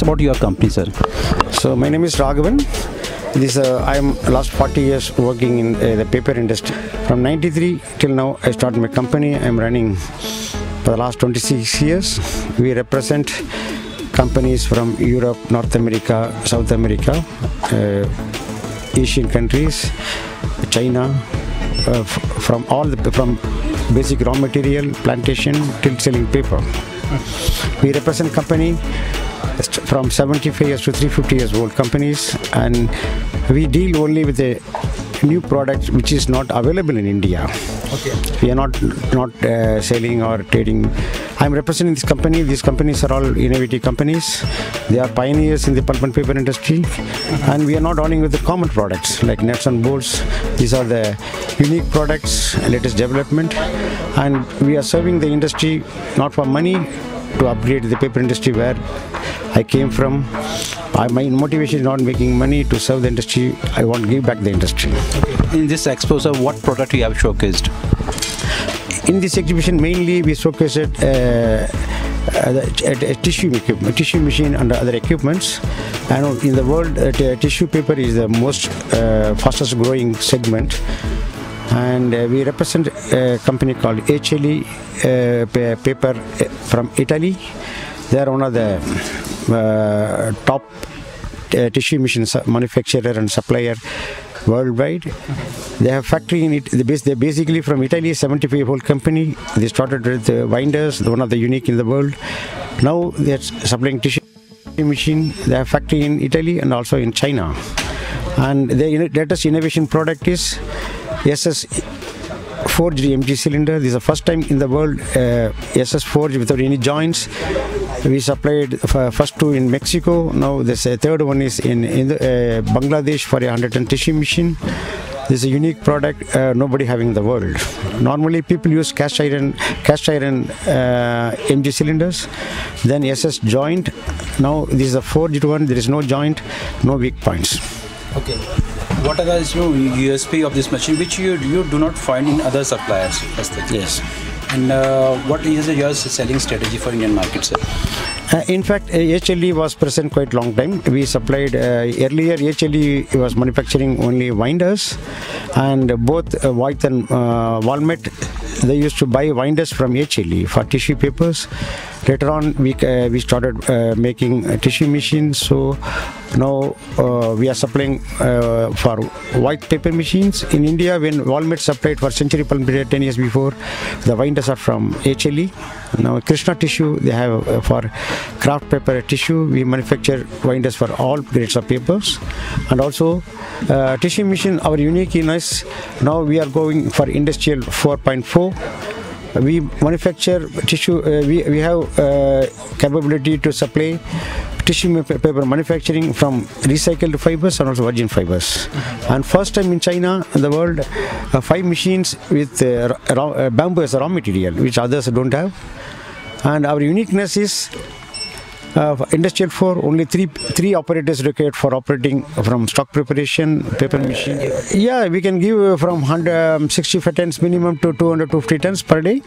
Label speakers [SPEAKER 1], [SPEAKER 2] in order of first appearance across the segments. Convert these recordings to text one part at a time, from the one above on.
[SPEAKER 1] Us about your company, sir.
[SPEAKER 2] So my name is Raghavan. This uh, I am last 40 years working in uh, the paper industry. From 93 till now, I started my company. I am running for the last 26 years. We represent companies from Europe, North America, South America, uh, Asian countries, China, uh, from all the from basic raw material, plantation till selling paper. We represent company from 75 years to 350 years old companies and we deal only with the new products which is not available in India.
[SPEAKER 1] Okay.
[SPEAKER 2] We are not not uh, selling or trading. I'm representing this company. These companies are all innovative companies. They are pioneers in the pulp and paper industry, and we are not dealing with the common products like nuts and bolts. These are the unique products, latest development, and we are serving the industry not for money to upgrade the paper industry where I came from. I, my motivation is not making money to serve the industry. I want to give back the industry.
[SPEAKER 1] In this expo, sir, what product you have showcased?
[SPEAKER 2] In this exhibition, mainly we showcased uh, uh, the- a, a tissue equipment, tissue machine and other equipments. And in the world, uh, tissue paper is the most uh, fastest growing segment. And uh, we represent a company called A.Celli uh, paper uh, from Italy. They are one of the top uh, tissue machine manufacturer and supplier worldwide. They have factory in it. They basically from Italy, 75 year old company. They started with uh, winders, one of the unique in the world. Now they're supplying tissue machine. They have factory in Italy and also in China. And the inno- latest innovation product is SS forged MG cylinder. This is the first time in the world uh, SS forged without any joints. We supplied first two in Mexico. Now this uh, third one is in, in the, uh, Bangladesh for a 100 ton tissue machine. This is a unique product uh, nobody having in the world. Normally people use cast iron cast iron uh, MG cylinders, then SS joint. Now this is a forged one. There is no joint, no weak points.
[SPEAKER 1] Okay. What are the USP of this machine which you you do not find in other suppliers? That's the thing.
[SPEAKER 2] Yes.
[SPEAKER 1] And uh, what is your selling strategy for Indian market, sir?
[SPEAKER 2] Uh, in fact, uh, A.Celli was present quite long time. We supplied uh, earlier. A.Celli was manufacturing only winders, and both uh, Voith and uh, Valmet they used to buy winders from A.Celli for tissue papers. Later on, we uh, we started uh, making tissue machines. So now uh, we are supplying uh, for white paper machines in India. When Valmet supplied for Century Pulp Media 10 years before, the winders are from HLE. Now Krishna tissue they have uh, for kraft paper tissue. We manufacture winders for all grades of papers, and also uh, tissue machine. Our uniqueness now we are going for industrial 4.4 we manufacture tissue uh, we, we have uh, capability to supply tissue paper manufacturing from recycled fibers and also virgin fibers. And first time in china in the world uh, five machines with uh, raw, bamboo as a raw material which others don't have. And our uniqueness is uh, industrial 4 only three three operators required for operating from stock preparation paper machine. Yeah we can give from 165 tons minimum to 250 tons per day.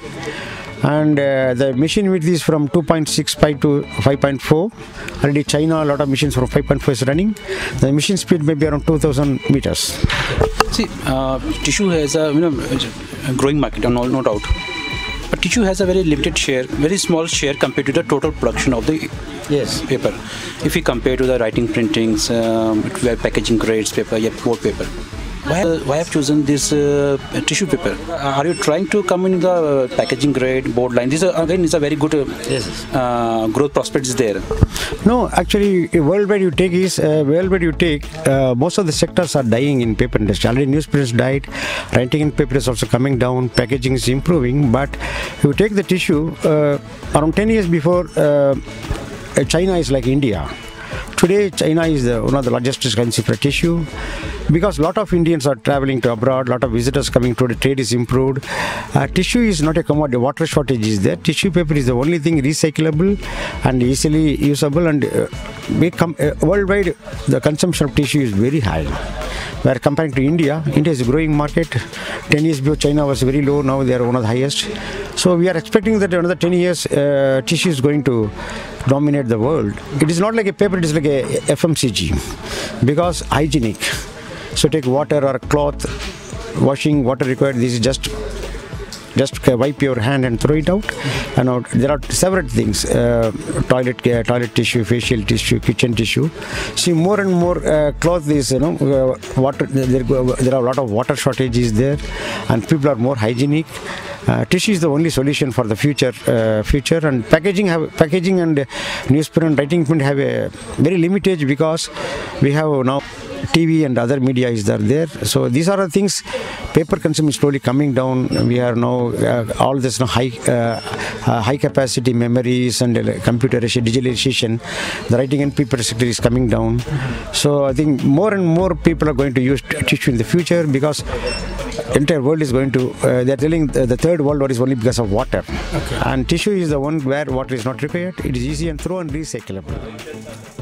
[SPEAKER 2] And uh, the machine width is from 2.65 to 5.4 already china a lot of machines from 5.4 is running. The machine speed may be around 2000 meters.
[SPEAKER 1] See, uh, tissue has a you know growing market, no, no doubt. But tissue has a very limited share, very small share compared to the total production of the
[SPEAKER 2] yes
[SPEAKER 1] paper. If we compare to the writing printings, um, packaging grades paper, yeah, board paper. Why, why have chosen this uh, tissue paper? Are you trying to come in the packaging grade, board line? This is, again is a very good uh, growth prospects there.
[SPEAKER 2] No, actually, worldwide you take is uh, worldwide you take uh, most of the sectors are dying in paper industry. Already newspapers died, writing in paper is also coming down, packaging is improving. But if you take the tissue, uh, around 10 years before, uh, China is like India. Today, China is the, one of the largest currency for tissue because a lot of Indians are traveling to abroad, a lot of visitors coming to the trade is improved. Uh, tissue is not a commodity, water shortage is there. Tissue paper is the only thing recyclable and easily usable and uh, com- uh, worldwide the consumption of tissue is very high. Where comparing to India, India is a growing market. 10 years ago, China was very low, now they are one of the highest. So we are expecting that in another 10 years, uh, tissue is going to dominate the world. It is not like a paper, it is like a FMCG because hygienic. So take water or cloth, washing water required. This is just just wipe your hand and throw it out. And out, there are several things: uh, toilet uh, toilet tissue, facial tissue, kitchen tissue. See, more and more uh, cloth is you know uh, water. There, there are a lot of water shortages there, and people are more hygienic. Uh, tissue is the only solution for the future. Uh, future and packaging have packaging and newspaper and writing print have a very limited because we have now TV and other media is there there. So these are the things. Paper consumption is slowly coming down. We are now uh, all this now high uh, uh, high capacity memories and uh, computerization, digitalization. The writing and paper sector is coming down. So I think more and more people are going to use tissue in the future because entire world is going to uh, they're telling the, the, third world war is only because of water okay. and tissue is the one where water is not required it is easy and throw and recyclable